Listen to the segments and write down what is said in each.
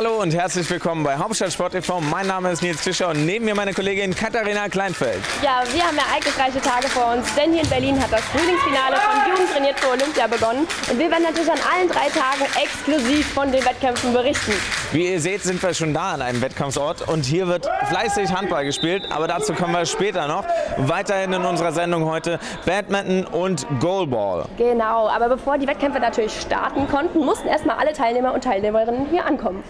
Hallo und herzlich willkommen bei Hauptstadt Sport TV. Mein Name ist Nils Fischer und neben mir meine Kollegin Katharina Kleinfeld. Ja, wir haben ereignisreiche Tage vor uns, denn hier in Berlin hat das Frühlingsfinale von Jugend trainiert für Olympia begonnen. Und wir werden natürlich an allen drei Tagen exklusiv von den Wettkämpfen berichten. Wie ihr seht, sind wir schon da an einem Wettkampfsort und hier wird fleißig Handball gespielt, aber dazu kommen wir später noch. Weiterhin in unserer Sendung heute Badminton und Goalball. Genau, aber bevor die Wettkämpfe natürlich starten konnten, mussten erstmal alle Teilnehmer und Teilnehmerinnen hier ankommen.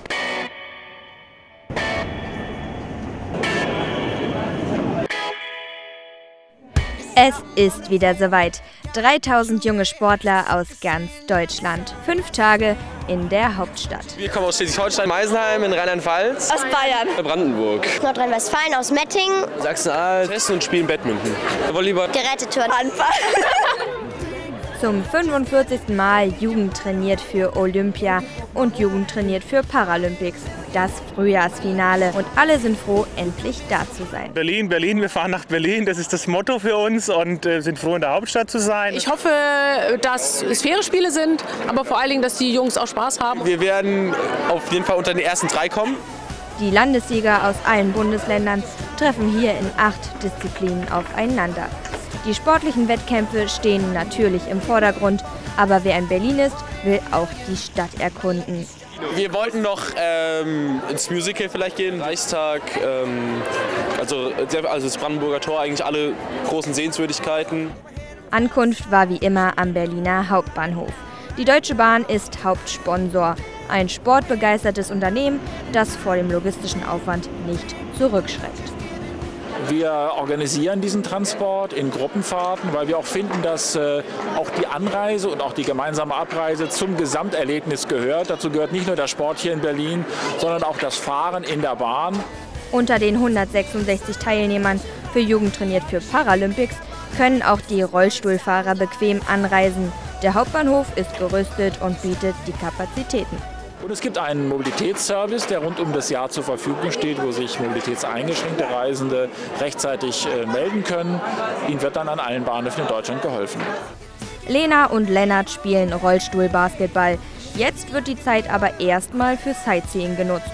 Es ist wieder soweit. 3000 junge Sportler aus ganz Deutschland. Fünf Tage in der Hauptstadt. Wir kommen aus Schleswig-Holstein, Meisenheim in Rheinland-Pfalz. Aus Bayern. Brandenburg. Nordrhein-Westfalen, aus Mettingen. Sachsen-Anhalt. Testen und spielen Badminton. Volleyball. Geräteturn. Handball. Zum 45. Mal Jugend trainiert für Olympia und Jugend trainiert für Paralympics. Das Frühjahrsfinale und alle sind froh, endlich da zu sein. Berlin, Berlin, wir fahren nach Berlin, das ist das Motto für uns und äh, sind froh in der Hauptstadt zu sein. Ich hoffe, dass es faire Spiele sind, aber vor allen Dingen, dass die Jungs auch Spaß haben. Wir werden auf jeden Fall unter den ersten drei kommen. Die Landessieger aus allen Bundesländern treffen hier in acht Disziplinen aufeinander. Die sportlichen Wettkämpfe stehen natürlich im Vordergrund, aber wer in Berlin ist, will auch die Stadt erkunden. Wir wollten noch ähm, ins Musical vielleicht gehen, Reichstag, ähm, also, also das Brandenburger Tor, eigentlich alle großen Sehenswürdigkeiten. Ankunft war wie immer am Berliner Hauptbahnhof. Die Deutsche Bahn ist Hauptsponsor, ein sportbegeistertes Unternehmen, das vor dem logistischen Aufwand nicht zurückschreckt. Wir organisieren diesen Transport in Gruppenfahrten, weil wir auch finden, dass äh, auch die Anreise und auch die gemeinsame Abreise zum Gesamterlebnis gehört. Dazu gehört nicht nur der Sport hier in Berlin, sondern auch das Fahren in der Bahn. Unter den 166 Teilnehmern für Jugend trainiert für Paralympics können auch die Rollstuhlfahrer bequem anreisen. Der Hauptbahnhof ist gerüstet und bietet die Kapazitäten. Und es gibt einen Mobilitätsservice, der rund um das Jahr zur Verfügung steht, wo sich mobilitätseingeschränkte Reisende rechtzeitig äh, melden können. Ihnen wird dann an allen Bahnhöfen in Deutschland geholfen. Lena und Lennart spielen Rollstuhlbasketball. Jetzt wird die Zeit aber erstmal für Sightseeing genutzt.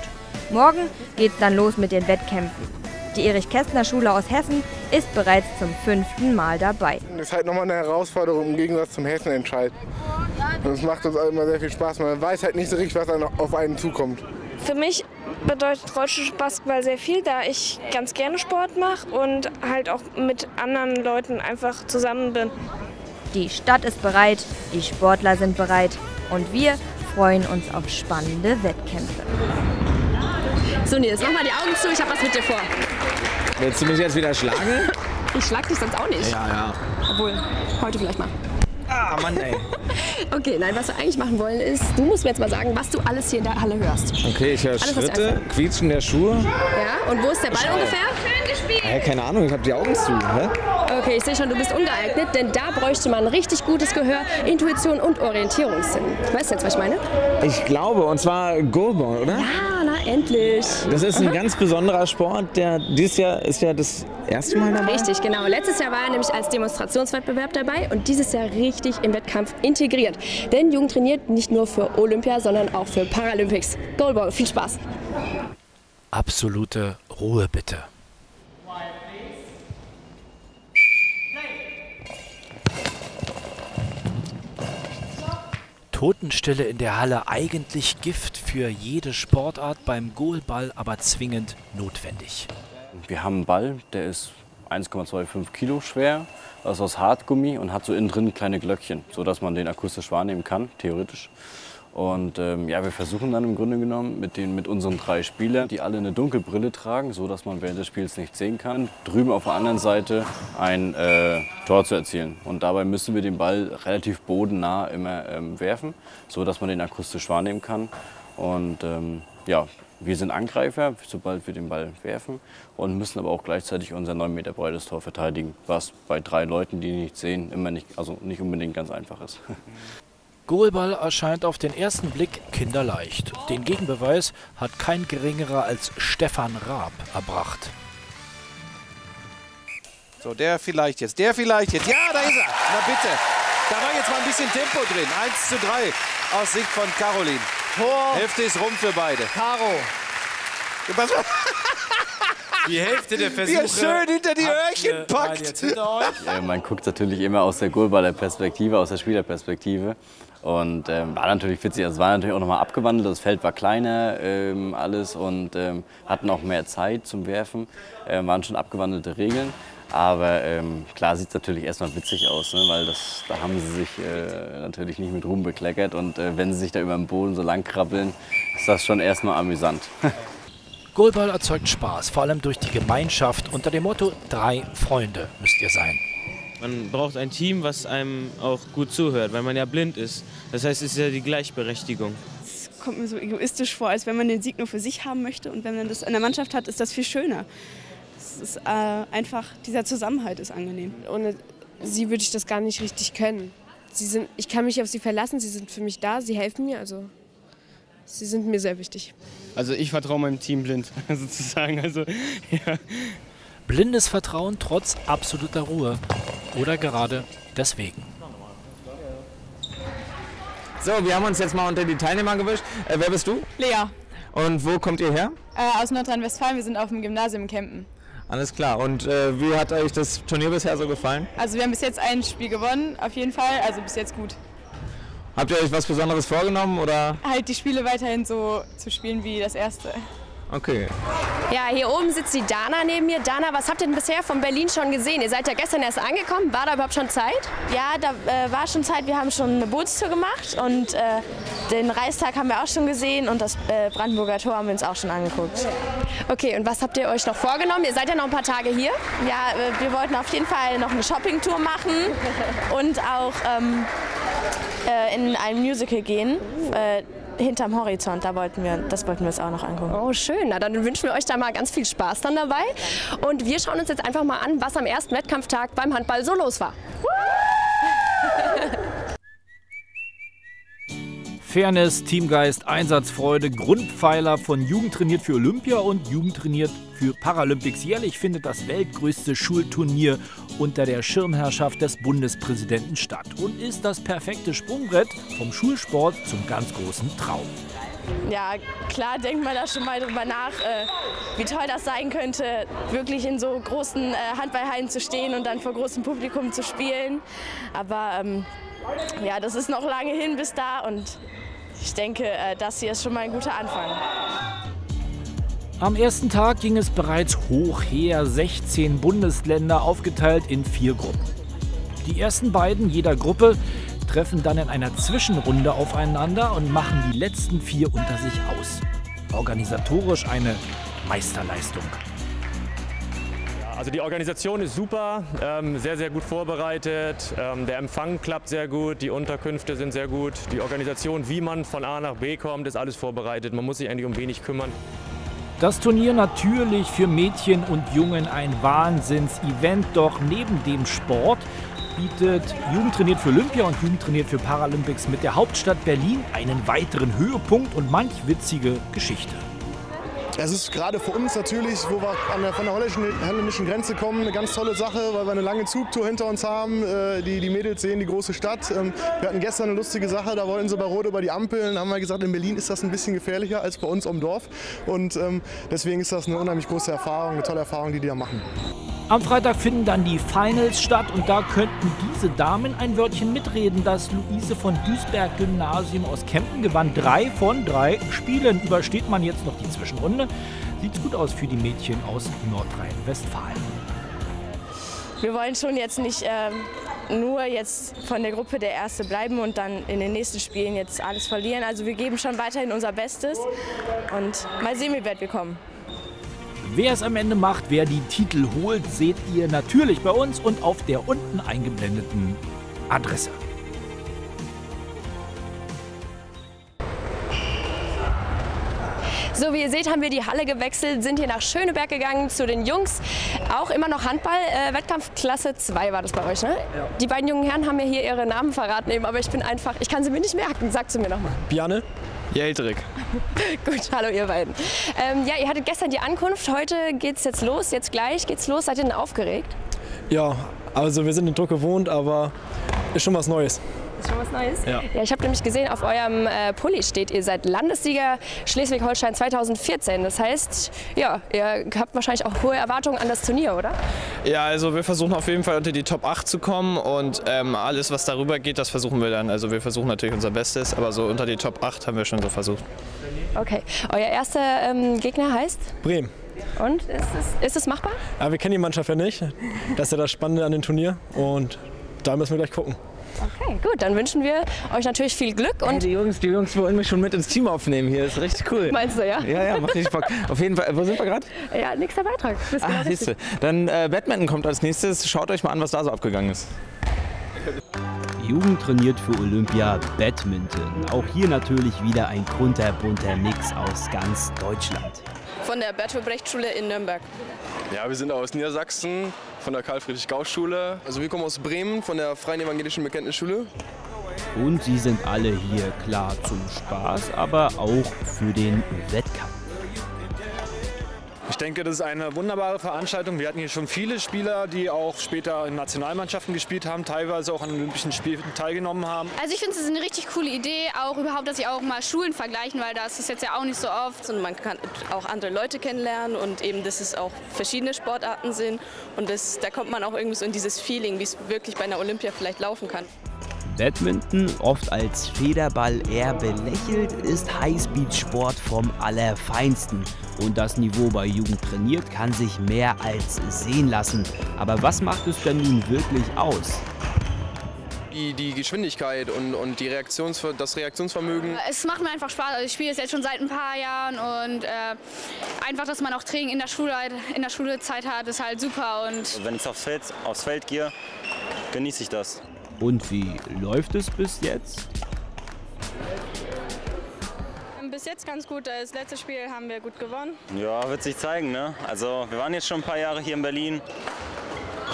Morgen geht's dann los mit den Wettkämpfen. Die Erich-Kästner-Schule aus Hessen ist bereits zum fünften Mal dabei. Das ist halt nochmal eine Herausforderung im Gegensatz zum Hessenentscheid. Und es macht uns immer sehr viel Spaß. Man weiß halt nicht so richtig, was auf einen zukommt. Für mich bedeutet Rollstuhlbasketball sehr viel, da ich ganz gerne Sport mache und halt auch mit anderen Leuten einfach zusammen bin. Die Stadt ist bereit, die Sportler sind bereit und wir freuen uns auf spannende Wettkämpfe. So Nils, mach mal die Augen zu, ich habe was mit dir vor. Willst du mich jetzt wieder schlagen? Ich schlag dich sonst auch nicht. Ja, ja. Obwohl, heute vielleicht mal. Ah, Mann, ey. Okay, nein, was wir eigentlich machen wollen ist, du musst mir jetzt mal sagen, was du alles hier in der Halle hörst. Okay, ich höre Alles, Schritte, Quietschen der Schuhe. Ja, und wo ist der Ball ungefähr? Hä, keine Ahnung, ich habe die Augen zu. Hä? Okay, ich sehe schon, du bist ungeeignet, denn da bräuchte man richtig gutes Gehör, Intuition und Orientierungssinn. Weißt du jetzt, was ich meine? Ich glaube, und zwar Goalball, oder? Ah, na endlich. Das ist ein ganz besonderer Sport, der dieses Jahr ist ja das erste Mal dabei. Richtig, genau. Letztes Jahr war er nämlich als Demonstrationswettbewerb dabei und dieses Jahr richtig im Wettkampf integriert. Denn Jugend trainiert nicht nur für Olympia, sondern auch für Paralympics. Goalball, viel Spaß. Absolute Ruhe bitte. Totenstille in der Halle, eigentlich Gift für jede Sportart, beim Goalball aber zwingend notwendig. Wir haben einen Ball, der ist 1,25 Kilo schwer, ist aus Hartgummi und hat so innen drin kleine Glöckchen, sodass man den akustisch wahrnehmen kann, theoretisch. Und ähm, ja, wir versuchen dann im Grunde genommen mit, den, mit unseren drei Spielern, die alle eine Dunkelbrille tragen, so dass man während des Spiels nichts sehen kann, drüben auf der anderen Seite ein äh, Tor zu erzielen. Und dabei müssen wir den Ball relativ bodennah immer ähm, werfen, so dass man den akustisch wahrnehmen kann. Und ähm, ja, wir sind Angreifer, sobald wir den Ball werfen und müssen aber auch gleichzeitig unser 9 Meter breites Tor verteidigen, was bei drei Leuten, die nicht sehen, immer nicht, also nicht unbedingt ganz einfach ist. Goalball erscheint auf den ersten Blick kinderleicht. Den Gegenbeweis hat kein geringerer als Stefan Raab erbracht. So, der vielleicht jetzt, der vielleicht jetzt. Ja, da ist er. Na bitte. Da war jetzt mal ein bisschen Tempo drin. 1 zu 3 aus Sicht von Caroline. Tor. Hälfte ist rum für beide. Caro. Die Hälfte der Versuche. Wie er schön hinter die Öhrchen packt. Ja, man guckt natürlich immer aus der Goalballer-Perspektive, aus der Spielerperspektive. Und ähm, war natürlich witzig. Also es war natürlich auch nochmal abgewandelt. Das Feld war kleiner, ähm, alles und ähm, hatten auch mehr Zeit zum Werfen. Ähm, waren schon abgewandelte Regeln. Aber ähm, klar sieht es natürlich erstmal witzig aus, ne? weil das, da haben sie sich äh, natürlich nicht mit Ruhm bekleckert. Und äh, wenn sie sich da über den Boden so lang krabbeln, ist das schon erstmal amüsant. Goalball erzeugt Spaß, vor allem durch die Gemeinschaft unter dem Motto drei Freunde müsst ihr sein. Man braucht ein Team, was einem auch gut zuhört, weil man ja blind ist. Das heißt, es ist ja die Gleichberechtigung. Es kommt mir so egoistisch vor, als wenn man den Sieg nur für sich haben möchte. Und wenn man das in der Mannschaft hat, ist das viel schöner. Es ist äh, einfach, dieser Zusammenhalt ist angenehm. Ohne sie würde ich das gar nicht richtig können. Sie sind, ich kann mich auf sie verlassen, sie sind für mich da, sie helfen mir. Also sie sind mir sehr wichtig. Also ich vertraue meinem Team blind, sozusagen. Also, ja. Blindes Vertrauen trotz absoluter Ruhe. Oder gerade deswegen. So, wir haben uns jetzt mal unter die Teilnehmer gewischt. Äh, wer bist du? Lea. Und wo kommt ihr her? Äh, aus Nordrhein-Westfalen. Wir sind auf dem Gymnasium in Kempen. Alles klar. Und äh, wie hat euch das Turnier bisher so gefallen? Also wir haben bis jetzt ein Spiel gewonnen, auf jeden Fall. Also bis jetzt gut. Habt ihr euch was Besonderes vorgenommen oder? Halt die Spiele weiterhin so zu spielen wie das erste. Okay. Ja, hier oben sitzt die Dana neben mir. Dana, was habt ihr denn bisher von Berlin schon gesehen? Ihr seid ja gestern erst angekommen. War da überhaupt schon Zeit? Ja, da äh, war schon Zeit. Wir haben schon eine Bootstour gemacht und äh, den Reichstag haben wir auch schon gesehen und das äh, Brandenburger Tor haben wir uns auch schon angeguckt. Okay, und was habt ihr euch noch vorgenommen? Ihr seid ja noch ein paar Tage hier. Ja, äh, wir wollten auf jeden Fall noch eine Shoppingtour machen und auch ähm, äh, in ein Musical gehen. Äh, hinterm Horizont, da wollten wir, das wollten wir uns auch noch angucken. Oh, schön. Na, dann wünschen wir euch da mal ganz viel Spaß dann dabei. Und wir schauen uns jetzt einfach mal an, was am ersten Wettkampftag beim Handball so los war. Fairness, Teamgeist, Einsatzfreude, Grundpfeiler von Jugend trainiert für Olympia und Jugend trainiert für Paralympics. Jährlich findet das weltgrößte Schulturnier unter der Schirmherrschaft des Bundespräsidenten statt und ist das perfekte Sprungbrett vom Schulsport zum ganz großen Traum. Ja, klar denkt man da schon mal drüber nach, äh, wie toll das sein könnte, wirklich in so großen äh, Handballhallen zu stehen und dann vor großem Publikum zu spielen. Aber ähm, ja, das ist noch lange hin bis da und ich denke, äh, das hier ist schon mal ein guter Anfang. Am ersten Tag ging es bereits hoch her, 16 Bundesländer aufgeteilt in vier Gruppen. Die ersten beiden jeder Gruppe treffen dann in einer Zwischenrunde aufeinander und machen die letzten vier unter sich aus. Organisatorisch eine Meisterleistung. Also die Organisation ist super, ähm, sehr, sehr gut vorbereitet. Ähm, der Empfang klappt sehr gut, die Unterkünfte sind sehr gut. Die Organisation, wie man von A nach B kommt, ist alles vorbereitet. Man muss sich eigentlich um wenig kümmern. Das Turnier natürlich für Mädchen und Jungen ein Wahnsinns-Event, doch neben dem Sport bietet Jugend trainiert für Olympia und Jugend trainiert für Paralympics mit der Hauptstadt Berlin einen weiteren Höhepunkt und manch witzige Geschichte. Es ist gerade für uns natürlich, wo wir der, von der holländischen, Grenze kommen, eine ganz tolle Sache, weil wir eine lange Zugtour hinter uns haben. Äh, die, die Mädels sehen die große Stadt. Ähm, wir hatten gestern eine lustige Sache, da wollten sie bei Rot über die Ampeln. Da haben wir gesagt, in Berlin ist das ein bisschen gefährlicher als bei uns im Dorf. Und ähm, deswegen ist das eine unheimlich große Erfahrung, eine tolle Erfahrung, die die da machen. Am Freitag finden dann die Finals statt und da könnten diese Damen ein Wörtchen mitreden. Das Luise von Duisberg Gymnasium aus Kempen gewann drei von drei Spielen. Übersteht man jetzt noch die Zwischenrunde? Sieht gut aus für die Mädchen aus Nordrhein-Westfalen. Wir wollen schon jetzt nicht ähm, nur jetzt von der Gruppe der Erste bleiben und dann in den nächsten Spielen jetzt alles verlieren. Also wir geben schon weiterhin unser Bestes und mal sehen, wie weit wir kommen. Wer es am Ende macht, wer die Titel holt, seht ihr natürlich bei uns und auf der unten eingeblendeten Adresse. So, wie ihr seht, haben wir die Halle gewechselt, sind hier nach Schöneberg gegangen zu den Jungs. Auch immer noch Handball, äh, Wettkampfklasse 2 war das bei euch, ne? Ja. Die beiden jungen Herren haben mir hier ihre Namen verraten, eben, aber ich bin einfach, ich kann sie mir nicht merken. Sagt sie mir nochmal. Bjarne. Jeltrik. Gut, hallo ihr beiden. Ähm, ja, ihr hattet gestern die Ankunft, heute geht's jetzt los, jetzt gleich geht's los. Seid ihr denn aufgeregt? Ja, also wir sind den Druck gewohnt, aber ist schon was Neues. Ist schon was Neues? Ja. Ja, ich habe nämlich gesehen, auf eurem äh, Pulli steht, ihr seid Landessieger Schleswig-Holstein 2014. Das heißt, ja, ihr habt wahrscheinlich auch hohe Erwartungen an das Turnier, oder? Ja, also wir versuchen auf jeden Fall unter die Top 8 zu kommen und ähm, alles, was darüber geht, das versuchen wir dann. Also wir versuchen natürlich unser Bestes, aber so unter die Top 8 haben wir schon so versucht. Okay. Euer erster ähm, Gegner heißt? Bremen. Und ist es, ist es machbar? Ja, wir kennen die Mannschaft ja nicht. Das ist ja das Spannende an dem Turnier und da müssen wir gleich gucken. Okay, gut. Dann wünschen wir euch natürlich viel Glück und. Hey, die Jungs, die Jungs wollen mich schon mit ins Team aufnehmen hier. Das ist richtig cool. Meinst du, ja? Ja, ja, macht richtig Bock. Auf jeden Fall. Wo sind wir gerade? Ja, nächster Beitrag. Ah, siehst du. Dann äh, Badminton kommt als nächstes. Schaut euch mal an, was da so abgegangen ist. Die Jugend trainiert für Olympia Badminton. Auch hier natürlich wieder ein kunterbunter Mix aus ganz Deutschland. Von der Bertolt Brecht Schule in Nürnberg. Ja, wir sind aus Niedersachsen, von der Karl-Friedrich-Gauss-Schule. Also wir kommen aus Bremen, von der Freien Evangelischen Bekenntnisschule. Und sie sind alle hier klar zum Spaß, aber auch für den Wettkampf. Ich denke, das ist eine wunderbare Veranstaltung. Wir hatten hier schon viele Spieler, die auch später in Nationalmannschaften gespielt haben, teilweise auch an Olympischen Spielen teilgenommen haben. Also ich finde es ist eine richtig coole Idee, auch überhaupt, dass sie auch mal Schulen vergleichen, weil das ist jetzt ja auch nicht so oft. Und man kann auch andere Leute kennenlernen und eben, dass es auch verschiedene Sportarten sind. Und das, da kommt man auch irgendwie so in dieses Feeling, wie es wirklich bei einer Olympia vielleicht laufen kann. Badminton, oft als Federball eher belächelt, ist Highspeed-Sport vom Allerfeinsten. Und das Niveau bei Jugend trainiert kann sich mehr als sehen lassen. Aber was macht es denn nun wirklich aus? Die, die Geschwindigkeit und, und die Reaktionsver das Reaktionsvermögen. Es macht mir einfach Spaß. Also ich spiele es jetzt schon seit ein paar Jahren und äh, einfach, dass man auch Training in der, Schule, in der Schulzeit hat, ist halt super. Und Wenn ich aufs Feld, aufs Feld gehe, genieße ich das. Und wie läuft es bis jetzt? Bis jetzt ganz gut. Das letzte Spiel haben wir gut gewonnen. Ja, wird sich zeigen, ne? Also wir waren jetzt schon ein paar Jahre hier in Berlin.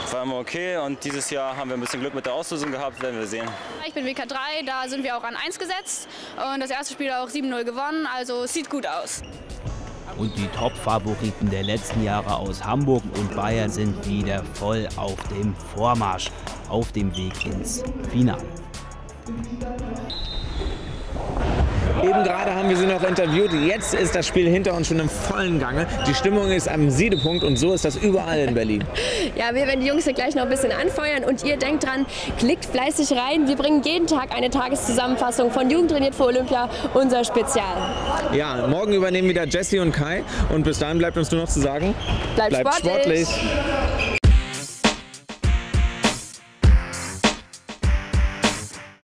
Das war immer okay und dieses Jahr haben wir ein bisschen Glück mit der Auslösung gehabt, werden wir sehen. ich bin WK3, da sind wir auch an 1 gesetzt und das erste Spiel auch 7-0 gewonnen, also es sieht gut aus. Und die Top-Favoriten der letzten Jahre aus Hamburg und Bayern sind wieder voll auf dem Vormarsch, auf dem Weg ins Finale. Eben gerade haben wir sie noch interviewt. Jetzt ist das Spiel hinter uns schon im vollen Gange. Die Stimmung ist am Siedepunkt und so ist das überall in Berlin. Ja, wir werden die Jungs hier gleich noch ein bisschen anfeuern und ihr denkt dran, klickt fleißig rein. Wir bringen jeden Tag eine Tageszusammenfassung von Jugend trainiert für Olympia, unser Spezial. Ja, morgen übernehmen wieder Jesse und Kai und bis dahin bleibt uns nur noch zu sagen, Bleibt sportlich. sportlich.